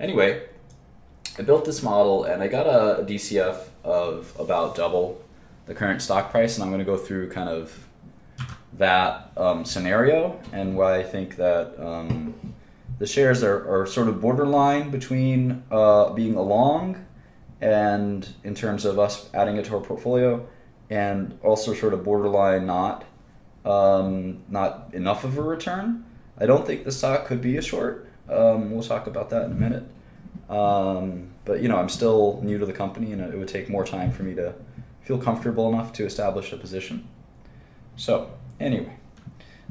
anyway, I built this model and I got a, DCF of about double the current stock price, and I'm going to go through kind of that um, scenario and why I think that um, the shares are, are sort of borderline between uh, being a long and in terms of us adding it to our portfolio and also sort of borderline not um, not enough of a return. I don't think the stock could be a short. Um, we'll talk about that in a minute. Um, but you know, I'm still new to the company, and it would take more time for me to feel comfortable enough to establish a position. So anyway,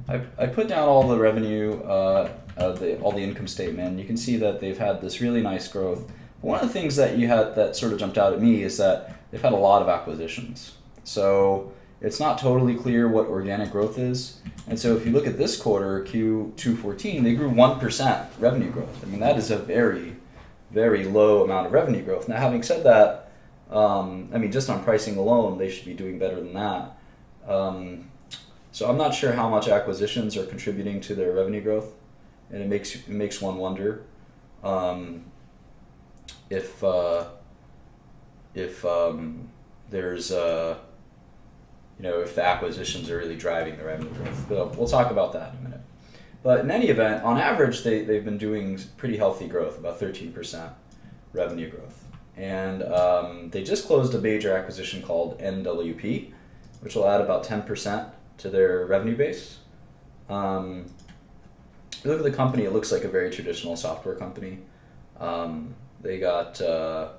I, I put down all the revenue, uh, uh, the, all the income statement. You can see that they've had this really nice growth. One of the things that you had that sort of jumped out at me is that they've had a lot of acquisitions. So it's not totally clear what organic growth is. And so if you look at this quarter, Q214, they grew 1% revenue growth. I mean, that is a very, very low amount of revenue growth. Now, having said that, um, I mean, just on pricing alone, they should be doing better than that. Um, so I'm not sure how much acquisitions are contributing to their revenue growth, and it makes it makes one wonder um, if uh, if um, there's uh, you know if the acquisitions are really driving the revenue growth. But we'll talk about that in a minute. But in any event, on average, they, they've been doing pretty healthy growth, about 13% revenue growth. And um, they just closed a major acquisition called NWP, which will add about 10% to their revenue base. Um, look at the company, it looks like a very traditional software company. Um, they got uh,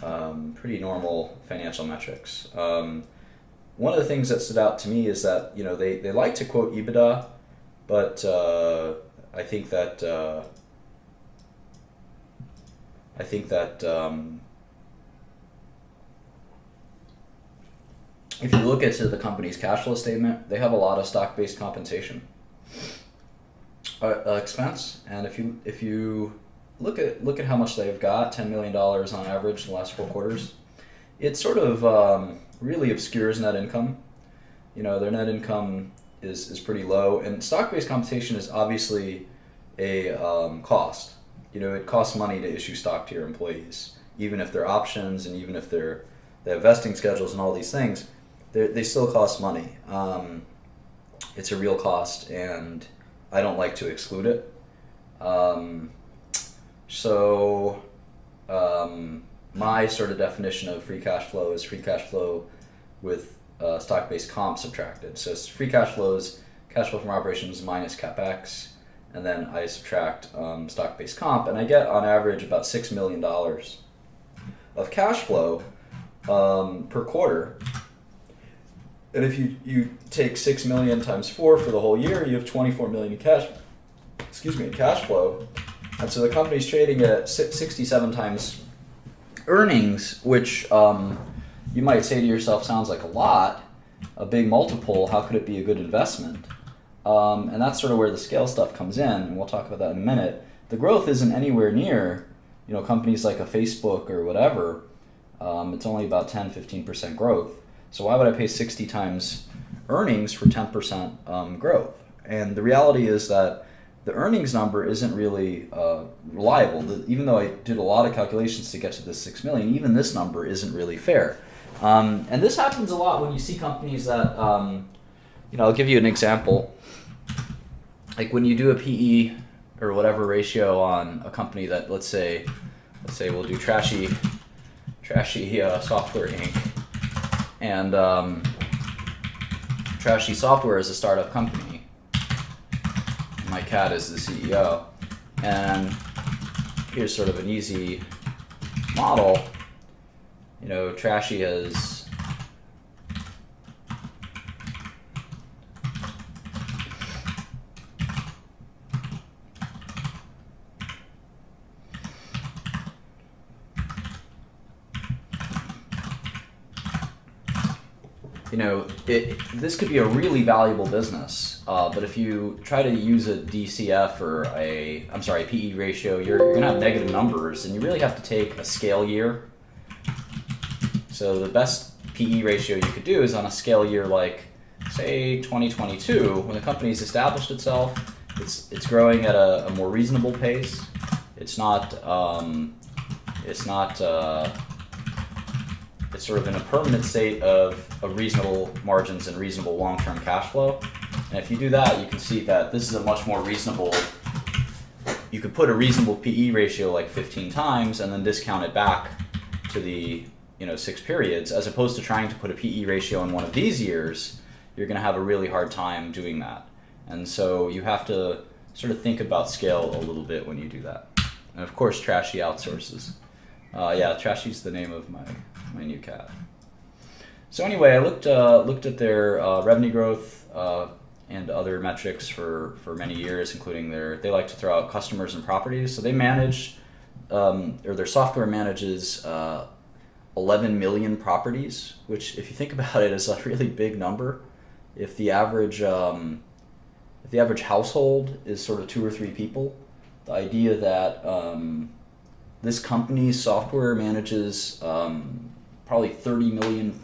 um, pretty normal financial metrics. One of the things that stood out to me is that you know they, they like to quote EBITDA, but uh, I think that uh, I think that um, if you look into the company's cash flow statement, they have a lot of stock-based compensation uh, uh, expense, and if you if you look at look at how much they've got, ten million dollars on average in the last four quarters, it's sort of um, really obscures net income. You know, their net income is is pretty low, and stock-based compensation is obviously a um, cost. You know, it costs money to issue stock to your employees, even if they're options and even if they're they have vesting schedules and all these things they they still cost money. Um, it's a real cost, and I don't like to exclude it. Um, so, um, my sort of definition of free cash flow is free cash flow with uh, stock based comp subtracted. So, free cash flow is cash flow from operations minus capex, and then I subtract um, stock based comp, and I get on average about $6 million of cash flow um, per quarter and if you, you take six million times four for the whole year, you have 24 million in cash. Excuse me, in cash flow. And so the company's trading at 67 times earnings, which um, you might say to yourself sounds like a lot, a big multiple. How could it be a good investment? Um, and that's sort of where the scale stuff comes in, and we'll talk about that in a minute. The growth isn't anywhere near, you know, companies like a Facebook or whatever. Um, it's only about 10, 15% growth. So why would I pay 60 times earnings for 10% um, growth? And the reality is that the earnings number isn't really uh, reliable. The, even though I did a lot of calculations to get to this 6 million, even this number isn't really fair. Um, and this happens a lot when you see companies that, um, you know, I'll give you an example. Like when you do a PE or whatever ratio on a company that, let's say, let's say we'll do trashy, trashy uh, software inc and um, Trashy Software is a startup company. My cat is the CEO. And here's sort of an easy model. You know, Trashy has you know, it, this could be a really valuable business. Uh, but if you try to use a DCF or a, I'm sorry, a PE ratio, you're, you're going to have negative numbers, and you really have to take a scale year. So the best PE ratio you could do is on a scale year like, say, 2022, when the company's established itself, it's, it's growing at a, a more reasonable pace. It's not. Um, it's not. Uh, it's sort of in a permanent state of, of reasonable margins and reasonable long-term cash flow. And if you do that, you can see that this is a much more reasonable. You could put a reasonable PE ratio like 15 times and then discount it back to the you know six periods, as opposed to trying to put a PE ratio in one of these years. You're going to have a really hard time doing that, and so you have to sort of think about scale a little bit when you do that. And of course, Trashy outsources. Uh, yeah, Trashy's the name of my, my new cat. So anyway, I looked uh, looked at their uh, revenue growth uh, and other metrics for, for many years, including their they like to throw out customers and properties. So they manage um, or their software manages uh, 11 million properties, which if you think about it is a really big number. If the average um, if the average household is sort of two or three people, the idea that um, this company's software manages um, probably 30 million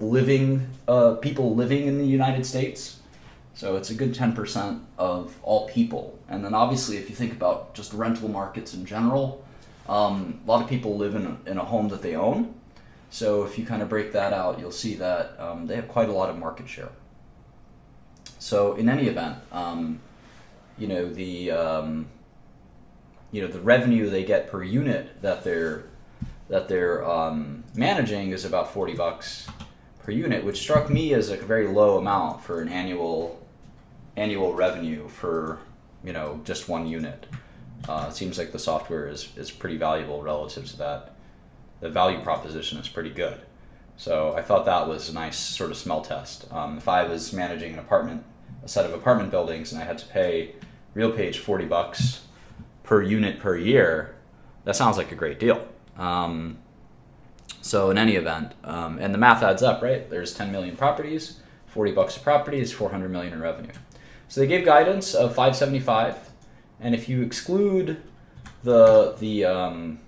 living uh, people living in the United States. So it's a good 10% of all people. And then obviously, if you think about just rental markets in general, um, a lot of people live in a, in a home that they own. So if you kind of break that out, you'll see that um, they have quite a lot of market share. So in any event, um, you know the um, you know the revenue they get per unit that they're that they're um, managing is about forty bucks per unit, which struck me as a very low amount for an annual annual revenue for you know just one unit. Uh, it seems like the software is, is pretty valuable relative to that. The value proposition is pretty good. So I thought that was a nice sort of smell test. Um, if I was managing an apartment a set of apartment buildings and I had to pay RealPage 40 bucks per unit per year, that sounds like a great deal. Um, so in any event, um, and the math adds up, right? There's 10 million properties, 40 bucks a property is 400 million in revenue. So they gave guidance of 575, and if you exclude the the um,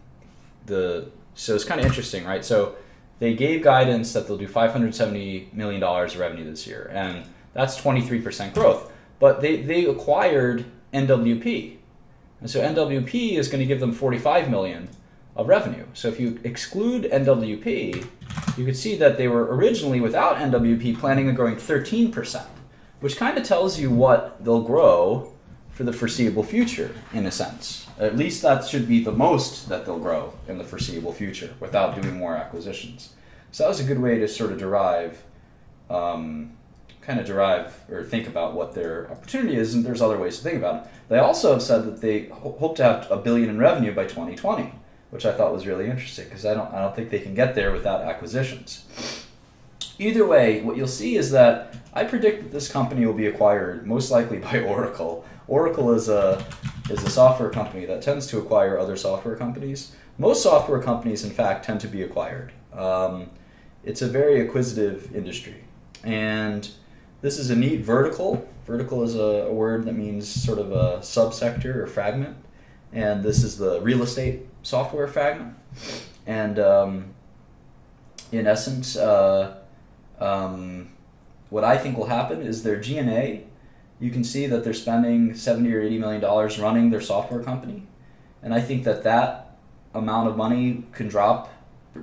the so it's kind of interesting, right? So they gave guidance that they'll do 570 million dollars of revenue this year, and that's 23% growth. But they, they acquired NWP. And so NWP is going to give them 45 million of revenue. So if you exclude NWP, you could see that they were originally without NWP planning on growing 13%, which kind of tells you what they'll grow for the foreseeable future, in a sense. At least that should be the most that they'll grow in the foreseeable future without doing more acquisitions. So that was a good way to sort of derive um, kind of derive or think about what their opportunity is, and there's other ways to think about it. They also have said that they ho- hope to have a billion in revenue by 2020, which I thought was really interesting because I don't I don't think they can get there without acquisitions. Either way, what you'll see is that I predict that this company will be acquired most likely by Oracle. Oracle is a is a software company that tends to acquire other software companies. Most software companies, in fact, tend to be acquired. Um, it's a very acquisitive industry, and this is a neat vertical. Vertical is a, a word that means sort of a subsector or fragment. And this is the real estate software fragment. And um, in essence, uh, um, what I think will happen is their G&A, you can see that they're spending 70 or 80 million dollars running their software company. And I think that that amount of money can drop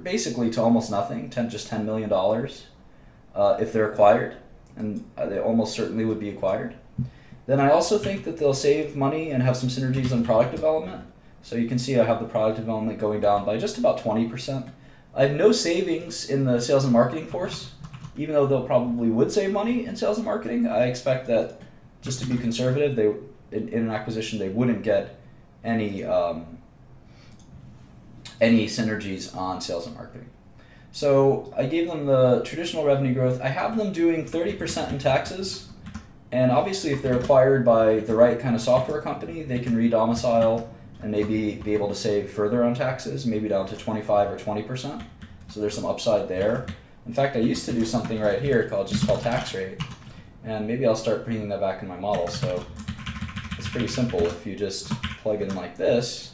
basically to almost nothing, 10, just $10 million uh, if they're acquired and they almost certainly would be acquired. Then I also think that they'll save money and have some synergies on product development. So you can see I have the product development going down by just about 20%. I have no savings in the sales and marketing force, even though they'll probably would save money in sales and marketing. I expect that just to be conservative, they in, in an acquisition they wouldn't get any um, any synergies on sales and marketing. So I gave them the traditional revenue growth. I have them doing 30% in taxes. And obviously, if they're acquired by the right kind of software company, they can redomicile and maybe be able to save further on taxes, maybe down to 25 or 20%. So there's some upside there. In fact, I used to do something right here called just called tax rate. And maybe I'll start bringing that back in my model. So it's pretty simple. If you just plug in like this,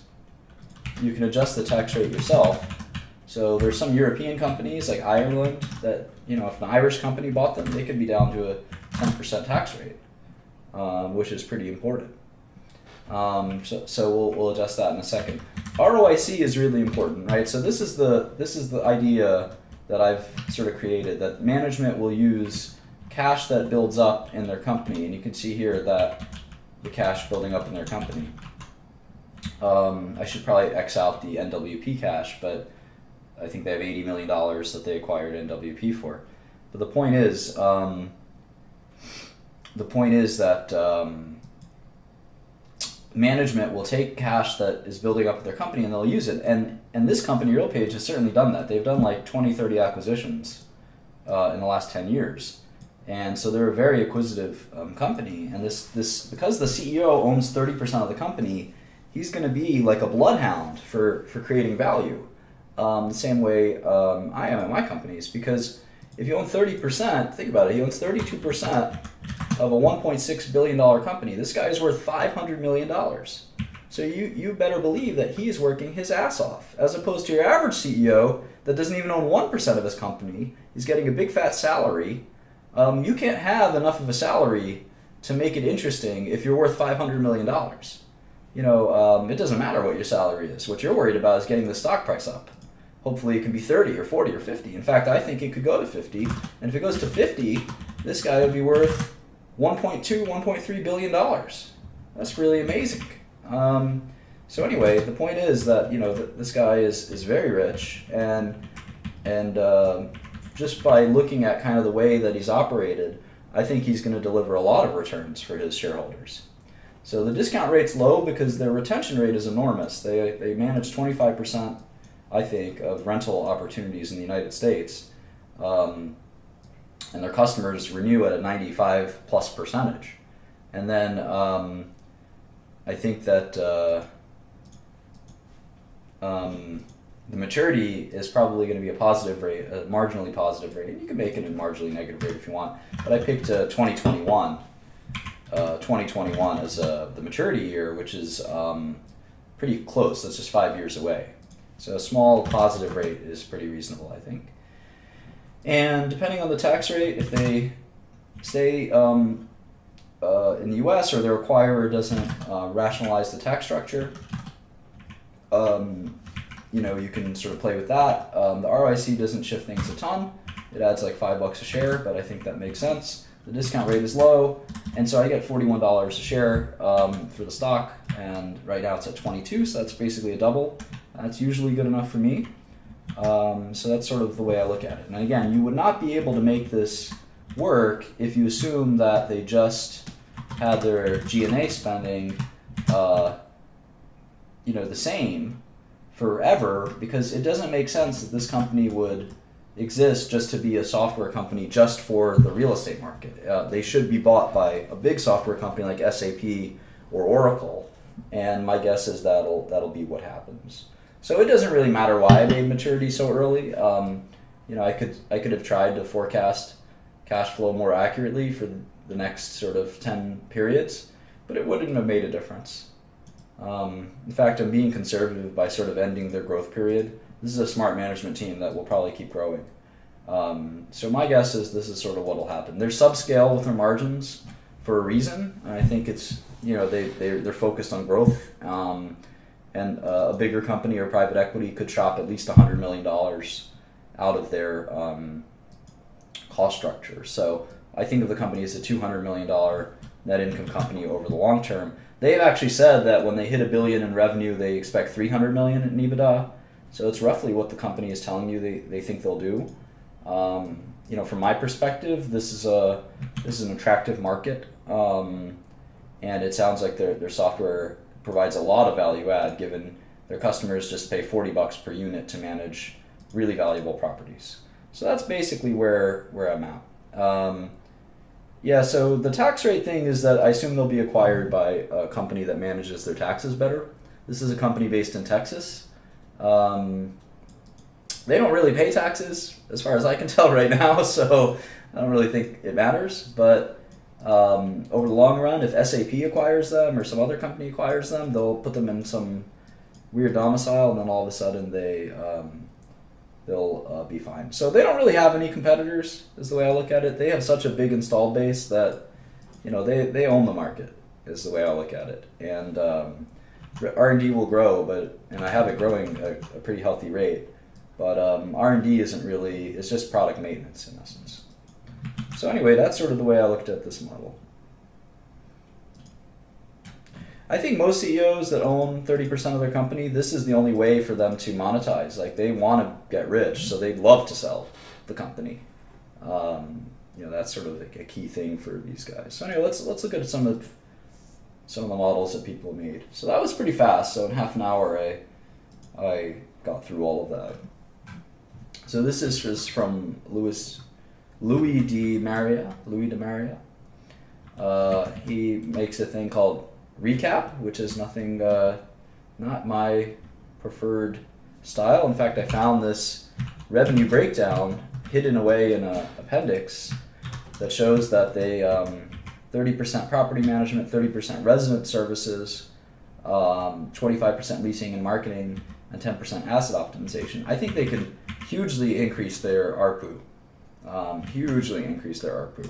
you can adjust the tax rate yourself so there's some European companies like Ireland that you know if an Irish company bought them, they could be down to a 10% tax rate, um, which is pretty important. Um, so, so we'll, we'll adjust that in a second. ROIC is really important, right? So this is the this is the idea that I've sort of created that management will use cash that builds up in their company, and you can see here that the cash building up in their company. Um, I should probably X out the NWP cash, but I think they have eighty million dollars that they acquired NWP for. But the point is, um, the point is that um, management will take cash that is building up their company and they'll use it. And and this company, RealPage, has certainly done that. They've done like 20, 30 acquisitions uh, in the last 10 years. And so they're a very acquisitive um, company. And this, this because the CEO owns 30% of the company, he's going to be like a bloodhound for, for creating value. Um, the same way um, I am at my companies. Because if you own 30%, think about it, he owns 32% of a 1.6 billion dollar company. This guy is worth 500 million dollars. So you you better believe that he is working his ass off, as opposed to your average CEO that doesn't even own one percent of his company. He's getting a big fat salary. Um, you can't have enough of a salary to make it interesting if you're worth 500 million dollars. You know, um, it doesn't matter what your salary is. What you're worried about is getting the stock price up. Hopefully, it can be 30 or 40 or 50. In fact, I think it could go to 50. And if it goes to 50, this guy would be worth 1.2, 1.3 billion dollars. That's really amazing. Um, so anyway, the point is that you know th- this guy is is very rich, and and uh, just by looking at kind of the way that he's operated, I think he's going to deliver a lot of returns for his shareholders. So the discount rate's low because their retention rate is enormous. They they manage 25 percent, I think, of rental opportunities in the United States. Um, and their customers renew at a 95 plus percentage. And then um, I think that uh, um, the maturity is probably going to be a positive rate, a marginally positive rate. You can make it a marginally negative rate if you want. But I picked uh, 2021. Uh, 2021 as uh, the maturity year, which is um, pretty close. That's just five years away. So a small positive rate is pretty reasonable, I think. And depending on the tax rate, if they stay um, uh, in the U.S. or their acquirer doesn't uh, rationalize the tax structure, um, you know, you can sort of play with that. Um, the ROIC doesn't shift things a ton. It adds like five bucks a share, but I think that makes sense. The discount rate is low, and so I get forty-one dollars a share um, for the stock, and right now it's at twenty-two, so that's basically a double. That's usually good enough for me. Um, so that's sort of the way I look at it. And again, you would not be able to make this work if you assume that they just had their G&A spending, uh, you know, the same forever, because it doesn't make sense that this company would exist just to be a software company just for the real estate market. Uh, they should be bought by a big software company like SAP or Oracle, and my guess is that'll that'll be what happens. So it doesn't really matter why I made maturity so early. Um, you know, I could I could have tried to forecast cash flow more accurately for the next sort of ten periods, but it wouldn't have made a difference. Um, in fact, I'm being conservative by sort of ending their growth period. This is a smart management team that will probably keep growing. Um, so my guess is this is sort of what will happen. They're subscale with their margins for a reason, I think it's you know they they're, they're focused on growth. Um, and uh, a bigger company or private equity could chop at least $100 million out of their um, cost structure. So I think of the company as a $200 million net income company over the long term. They've actually said that when they hit a billion in revenue, they expect 300 million in EBITDA. So it's roughly what the company is telling you they, they think they'll do. Um, you know, from my perspective, this is a this is an attractive market, um, and it sounds like their their software provides a lot of value add given their customers just pay 40 bucks per unit to manage really valuable properties. So that's basically where, where I'm at. Um, yeah, so the tax rate thing is that I assume they'll be acquired by a company that manages their taxes better. This is a company based in Texas. Um, they don't really pay taxes, as far as I can tell right now, so I don't really think it matters. But um, over the long run, if SAP acquires them or some other company acquires them, they'll put them in some weird domicile, and then all of a sudden they um, they'll uh, be fine. So they don't really have any competitors, is the way I look at it. They have such a big installed base that you know they, they own the market. is the way I look at it. And um, R and D will grow, but and I have it growing a, a pretty healthy rate. But um, R and D isn't really; it's just product maintenance in essence. So anyway, that's sort of the way I looked at this model. I think most CEOs that own 30% of their company, this is the only way for them to monetize. Like they want to get rich, so they'd love to sell the company. Um, you know, that's sort of like a key thing for these guys. So anyway, let's let's look at some of some of the models that people made. So that was pretty fast. So in half an hour, I I got through all of that. So this is just from Louis Louis de Maria. Louis de Maria. Uh, he makes a thing called recap, which is nothing, uh, not my preferred style. In fact, I found this revenue breakdown hidden away in an appendix that shows that they um, 30% property management, 30% resident services, um, 25% leasing and marketing, and 10% asset optimization. I think they could hugely increase their ARPU. Um, hugely increase their ARPU.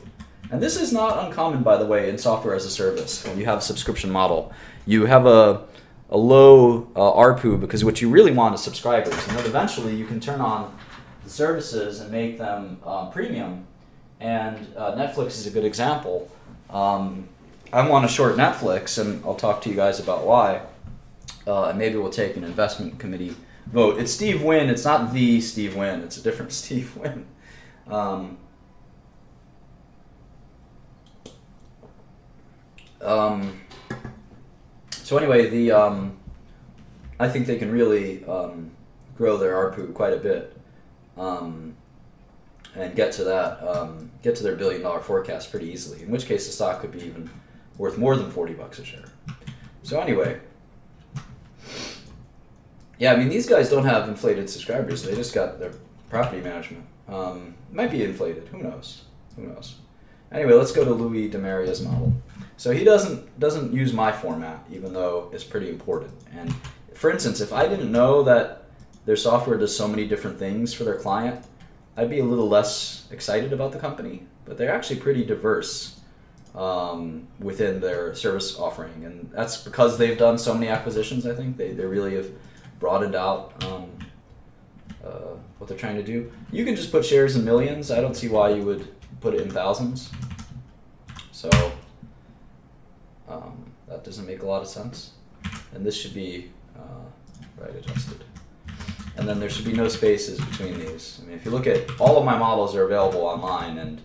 And this is not uncommon, by the way, in software as a service. When you have a subscription model, you have a, a low uh, ARPU because what you really want is subscribers. And then eventually you can turn on the services and make them um, premium. And uh, Netflix is a good example. Um, I want to short Netflix, and I'll talk to you guys about why. Uh, and maybe we'll take an investment committee vote. It's Steve Wynn. It's not the Steve Wynn. It's a different Steve Wynn. Um, Um, so anyway, the um, I think they can really um, grow their ARPU quite a bit, um, and get to that um, get to their billion dollar forecast pretty easily. In which case, the stock could be even worth more than forty bucks a share. So anyway, yeah, I mean these guys don't have inflated subscribers; they just got their property management. Um, might be inflated. Who knows? Who knows? Anyway, let's go to Louis Demaria's model. So he doesn't doesn't use my format, even though it's pretty important. And for instance, if I didn't know that their software does so many different things for their client, I'd be a little less excited about the company. But they're actually pretty diverse um, within their service offering, and that's because they've done so many acquisitions. I think they, they really have broadened out um, uh, what they're trying to do. You can just put shares in millions. I don't see why you would put it in thousands. So um, that doesn't make a lot of sense. And this should be uh, right adjusted. And then there should be no spaces between these. I mean, if you look at all of my models are available online, and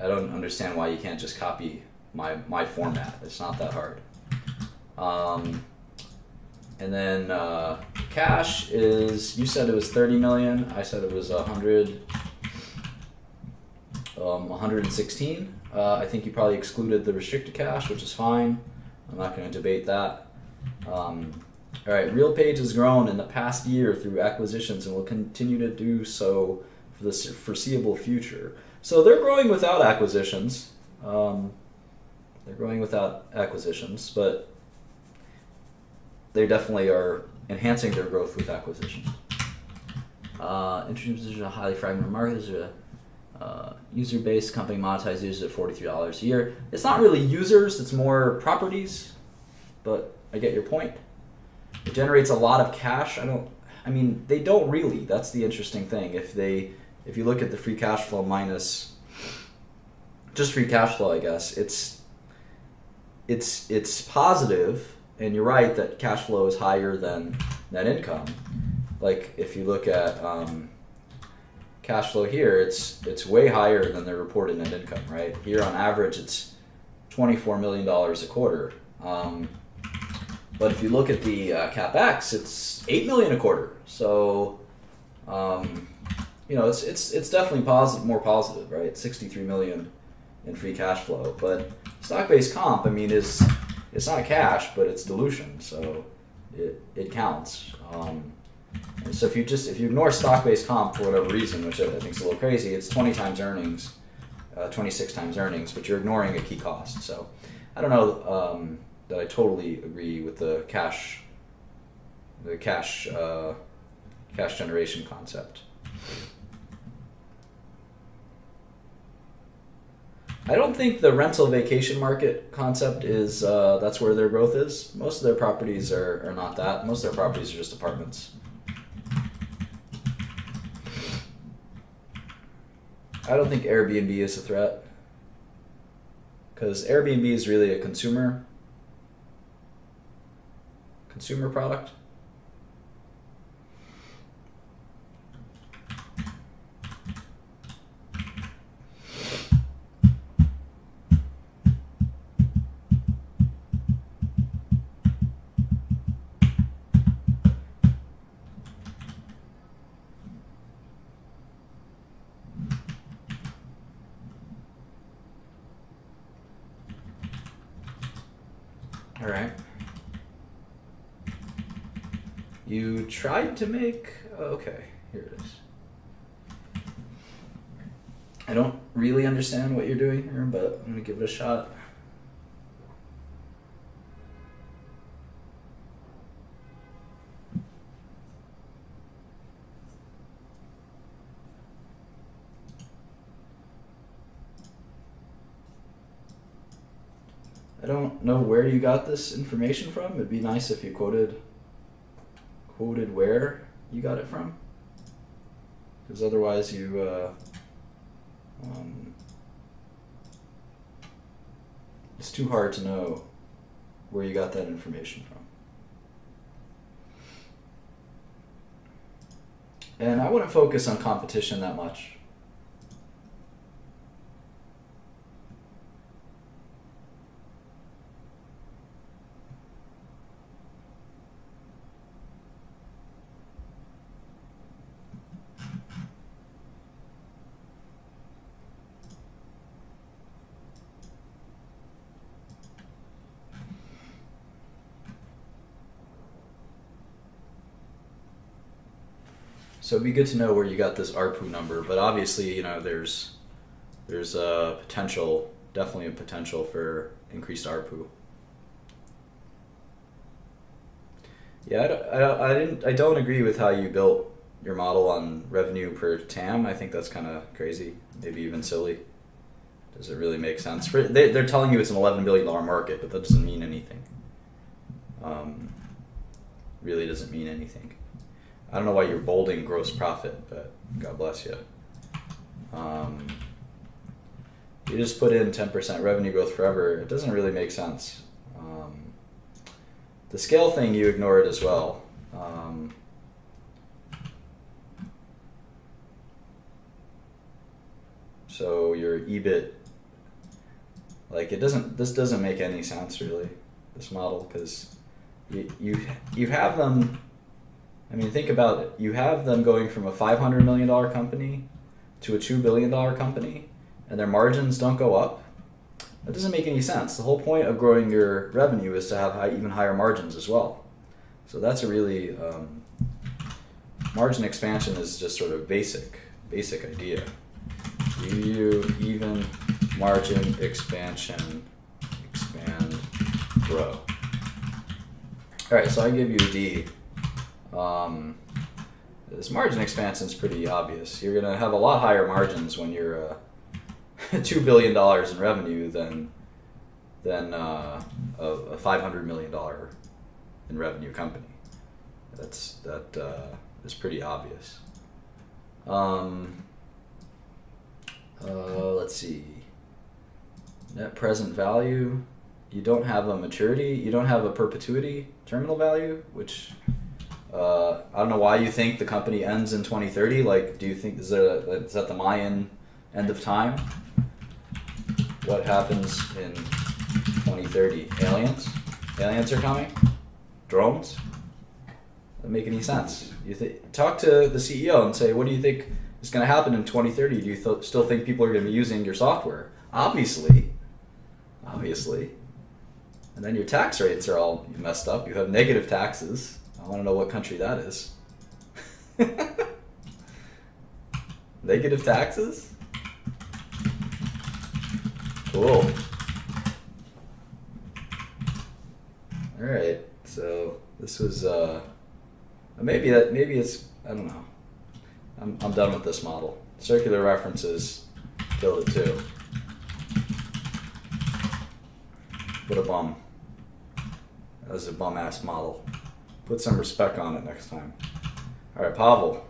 I don't understand why you can't just copy my my format. It's not that hard. Um, and then uh, cash is you said it was 30 million. I said it was 100, um, 116. Uh, I think you probably excluded the restricted cash, which is fine. I'm not going to debate that. Um, all right, RealPage has grown in the past year through acquisitions and will continue to do so for the foreseeable future. So they're growing without acquisitions. Um, they're growing without acquisitions, but they definitely are enhancing their growth with acquisitions. Uh, position a highly fragmented market is a uh, user base company monetizes users at $43 a year. It's not really users, it's more properties, but I get your point. It generates a lot of cash. I don't, I mean, they don't really. That's the interesting thing. If they, if you look at the free cash flow minus just free cash flow, I guess, it's, it's, it's positive, and you're right that cash flow is higher than net income. Like if you look at, um, cash flow here, it's it's way higher than their reported net income, right? Here on average, it's $24 million a quarter. Um, but if you look at the uh, capex, it's eight million a quarter. So, um, you know, it's it's it's definitely positive, more positive, right? Sixty-three million in free cash flow. But stock-based comp, I mean, is it's not cash, but it's dilution, so it it counts. Um, and so if you just if you ignore stock-based comp for whatever reason, which I think is a little crazy, it's 20 times earnings, uh, 26 times earnings, but you're ignoring a key cost. So I don't know um, that I totally agree with the cash, the cash, uh, cash generation concept. I don't think the rental vacation market concept is uh, that's where their growth is. Most of their properties are, are not that. Most of their properties are just apartments. I don't think Airbnb is a threat because Airbnb is really a consumer consumer product. All right. You tried to make. Oh, okay, here it is. I don't really understand what you're doing here, but I'm gonna give it a shot. I don't know where you got this information from. It'd be nice if you quoted quoted where you got it from, because otherwise you uh, um, it's too hard to know where you got that information from. And I wouldn't focus on competition that much. So it'd be good to know where you got this ARPU number, but obviously, you know, there's there's a potential, definitely a potential for increased ARPU. Yeah, I, don't- I, don't- I didn't, I don't agree with how you built your model on revenue per TAM. I think that's kind of crazy, maybe even silly. Does it really make sense? For, they, they're telling you it's an eleven billion dollar market, but that doesn't mean anything. Um, really doesn't mean anything. I don't know why you're bolding gross profit, but God bless you. Um, you just put in 10% revenue growth forever. It doesn't really make sense. Um, the scale thing, you ignore it as well. Um, so your EBIT, like it doesn't, this doesn't make any sense really, this model, because you, you, you have them I mean, think about it. You have them going from a $500 million company to a $2 billion company, and their margins don't go up. That doesn't make any sense. The whole point of growing your revenue is to have high, even higher margins as well. So that's a really um, margin expansion is just sort of basic, basic idea. Do you even margin expansion expand grow? All right, so I give you a D. Um, this margin expansion is pretty obvious. You're gonna have a lot higher margins when you're uh, two billion dollars in revenue than than uh, a, a five hundred million dollar in revenue company. That's that uh, is pretty obvious. Um, uh, let's see. Net present value. You don't have a maturity. You don't have a perpetuity terminal value, which uh, I don't know why you think the company ends in 2030. Like, do you think is there is that the Mayan end of time? What happens in 2030? Aliens? Aliens are coming? Drones? Doesn't make any sense. You th- talk to the CEO and say, what do you think is going to happen in 2030? Do you th- still think people are going to be using your software? Obviously, obviously. And then your tax rates are all messed up. You have negative taxes. I want to know what country that is. Negative taxes? Cool. Alright, so this was uh maybe that maybe it's I don't know. I'm I'm done with this model. Circular references kill it too. What a bum. That was a bum ass model. Put some respect on it next time. All right, Pavel.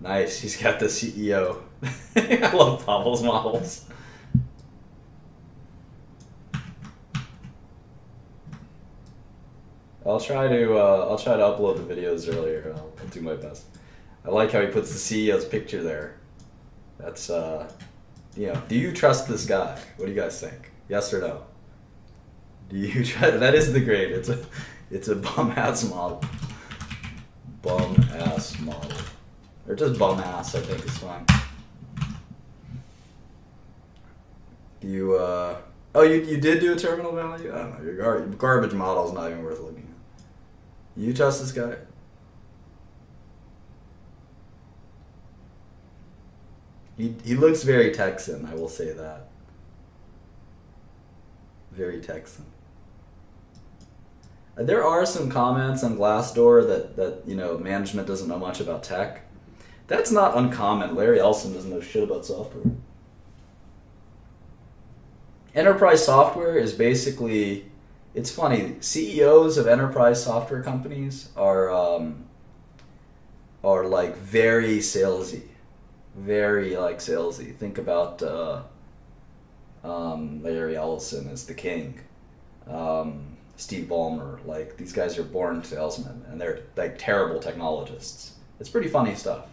Nice. He's got the CEO. I love Pavel's models. I'll try to uh, I'll try to upload the videos earlier. I'll, I'll do my best. I like how he puts the CEO's picture there. That's uh, you know. Do you trust this guy? What do you guys think? Yes or no? Do you try? That is the grade. It's a it's a bum ass model. Bum ass model, or just bum ass. I think is fine. You uh? Oh, you, you did do a terminal value? I don't know. Your gar- garbage model is not even worth looking at. You trust this guy? He, he looks very Texan, I will say that. Very Texan. There are some comments on Glassdoor that, that you know management doesn't know much about tech. That's not uncommon. Larry Ellison doesn't know shit about software. Enterprise software is basically it's funny. CEOs of enterprise software companies are um, are like very salesy, very like salesy. Think about uh, um, Larry Ellison as the king, um, Steve Ballmer. Like these guys are born salesmen, and they're like terrible technologists. It's pretty funny stuff,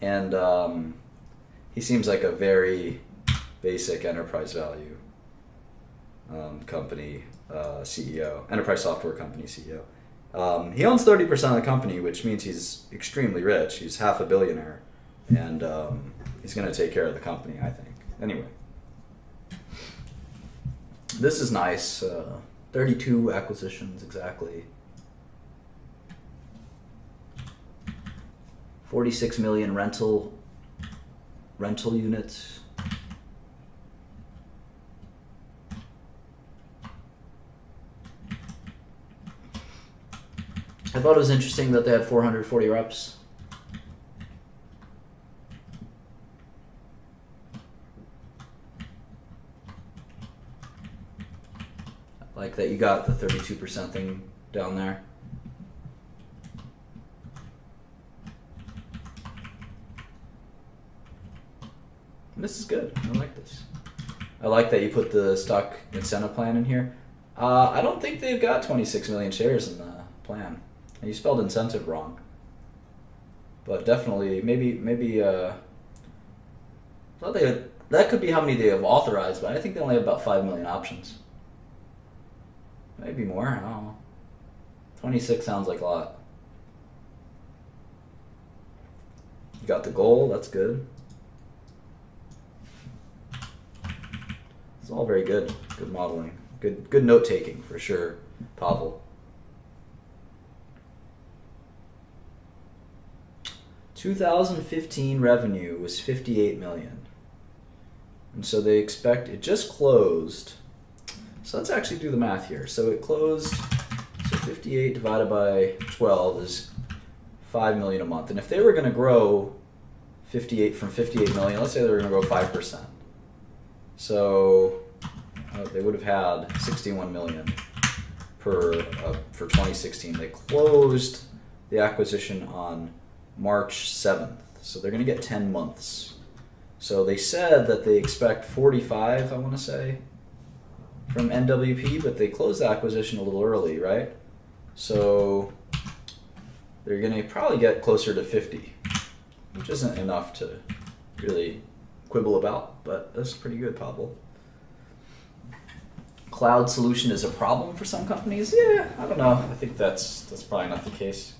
and um, he seems like a very basic enterprise value um, company uh, CEO, enterprise software company CEO. Um, he owns 30% of the company, which means he's extremely rich. He's half a billionaire. And um, he's going to take care of the company, I think. Anyway. This is nice. Uh, 32 acquisitions exactly. 46 million rental rental units. I thought it was interesting that they had 440 reps. Like that you got the 32% thing down there. This is good. I like this. I like that you put the stock incentive plan in here. Uh, I don't think they've got 26 million shares in the plan. And you spelled incentive wrong. But definitely, maybe, maybe, uh, thought they that could be how many they have authorized, but I think they only have about 5 million options. Maybe more, I don't know. 26 sounds like a lot. You got the goal, that's good. It's all very good. Good modeling. Good good note taking for sure, Pavel. 2015 revenue was 58 million. And so they expect it just closed. So let's actually do the math here. So it closed so 58 divided by 12 is 5 million a month. And if they were going to grow 58 from 58 million, let's say they were going to grow 5%. So uh, they would have had 61 million per uh, for 2016. They closed the acquisition on March 7th, so they're going to get 10 months. So they said that they expect 45, I want to say, from NWP, but they closed the acquisition a little early, right? So they're going to probably get closer to 50, which isn't enough to really quibble about, but that's pretty good, Pavel. Cloud solution is a problem for some companies. Yeah, I don't know. I think that's that's probably not the case.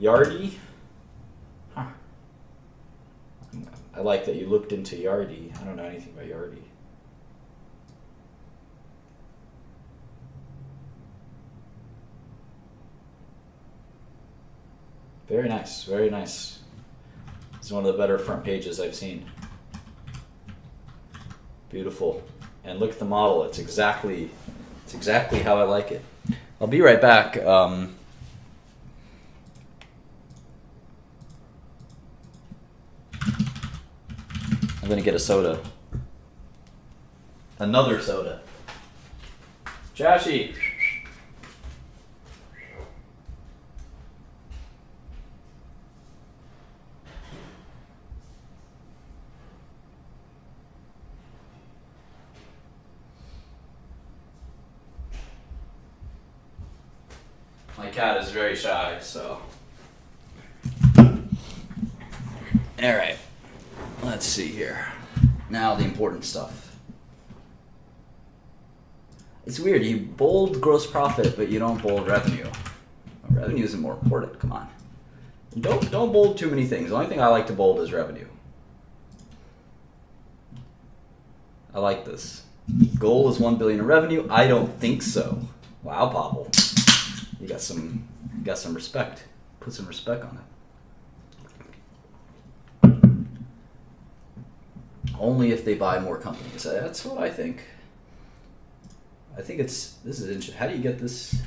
Yardi. Huh. I like that you looked into Yardi. I don't know anything about Yardi. Very nice, very nice. It's one of the better front pages I've seen. Beautiful. And look at the model. It's exactly it's exactly how I like it. I'll be right back. Um, I'm gonna get a soda. Another soda. Joshy. My cat is very shy, so. All right. Let's see here. Now the important stuff. It's weird. You bold gross profit, but you don't bold revenue. Revenue isn't more important. Come on. Don't don't bold too many things. The only thing I like to bold is revenue. I like this. Goal is one billion in revenue. I don't think so. Wow, Pavel. You got some got some respect. Put some respect on it. Only if they buy more companies. Uh, that's what I think. I think it's this is interesting. How do you get this?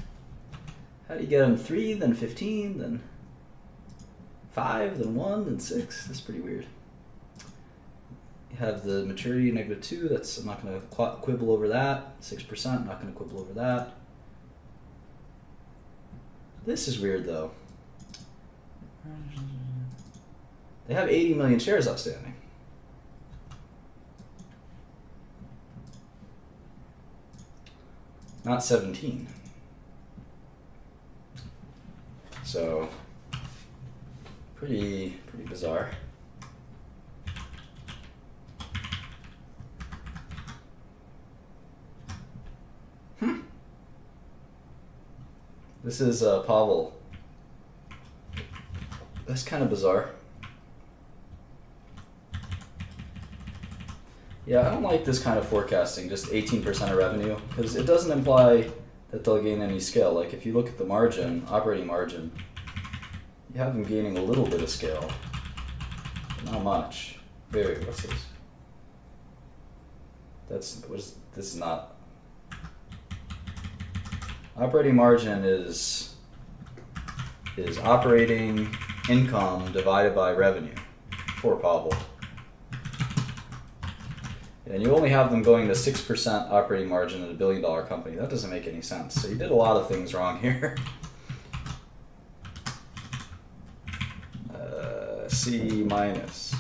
How do you get them three, then fifteen, then five, then one, then six? That's pretty weird. You have the maturity negative two. That's I'm not going to quibble over that. Six percent. Not going to quibble over that. This is weird though. They have 80 million shares outstanding. Not 17. So pretty pretty bizarre. This is uh, Pavel. That's kind of bizarre. Yeah, I don't like this kind of forecasting, just 18% of revenue, because it doesn't imply that they'll gain any scale. Like if you look at the margin, operating margin, you have them gaining a little bit of scale, not much. Wait, what's this? That's what is this is not Operating margin is is operating income divided by revenue for Pavel. And you only have them going to 6% operating margin at a billion dollar company. That doesn't make any sense. So you did a lot of things wrong here. Uh, C minus.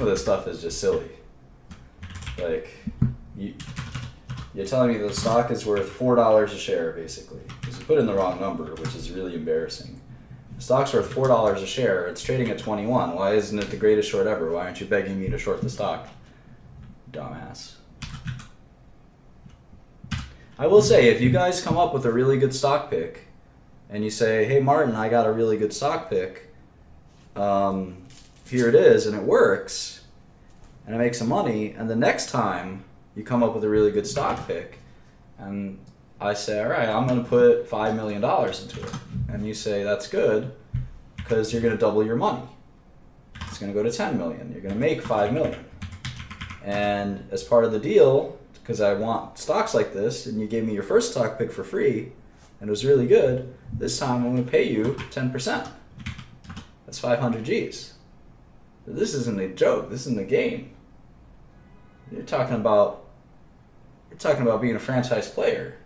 Some of this stuff is just silly. Like, you, you're telling me the stock is worth four dollars a share, basically, because you put in the wrong number, which is really embarrassing. The stock's worth four dollars a share. It's trading at twenty-one. Why isn't it the greatest short ever? Why aren't you begging me to short the stock, dumbass? I will say, if you guys come up with a really good stock pick, and you say, "Hey, Martin, I got a really good stock pick," um, here it is and it works and I make some money and the next time you come up with a really good stock pick and I say, all right, I'm going to put $5 million into it. And you say, that's good because you're going to double your money. It's going to go to 10 million. You're going to make 5 million. And as part of the deal, because I want stocks like this, and you gave me your first stock pick for free, and it was really good, this time I'm going to pay you 10%. That's 500 G's. This isn't a joke. This isn't a game. You're talking about you're talking about being a franchise player.